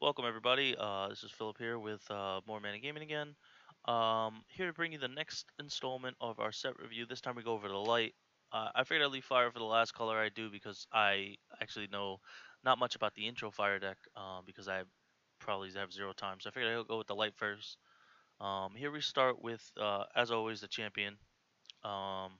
Welcome everybody. Uh, this is Phillip here with uh, More Mana Gaming again. Um, here to bring you the next installment of our set review. This time we go over the light. Uh, I figured I'd leave fire for the last color I do because I actually know not much about the intro fire deck um, because I probably have zero time. So I figured I'd go with the light first. Um, here we start with, uh, as always, the champion. Um,